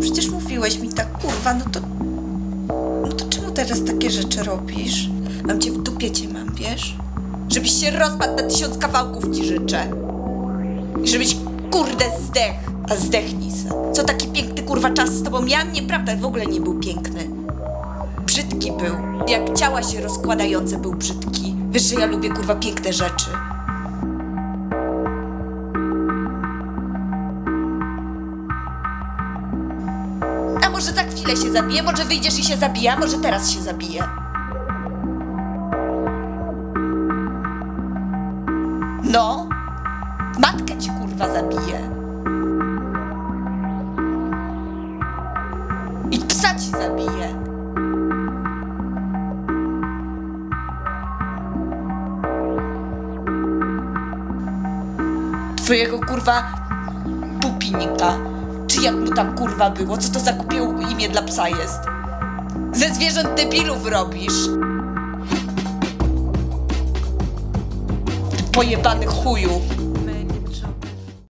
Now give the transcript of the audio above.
przecież mówiłeś mi tak, kurwa, no to... No to czemu teraz takie rzeczy robisz? Mam cię w dupie cię mam, wiesz? Żebyś się rozpadł na tysiąc kawałków ci życzę. I żebyś, kurde, zdech. A zdechnij se. Co taki piękny, kurwa, czas z tobą miałam? Nieprawda, w ogóle nie był piękny. Brzydki był. Jak ciała się rozkładające był brzydki. Wiesz, że ja lubię, kurwa, piękne rzeczy. Może za chwilę się zabije? Może wyjdziesz i się zabije? A może teraz się zabije? No, matkę ci kurwa zabije. I psa ci zabije. Twojego kurwa pupinika. Czy jak mu tam kurwa było? Co to za głupie imię dla psa jest? Ze zwierząt debilów robisz. Pojebany chuju.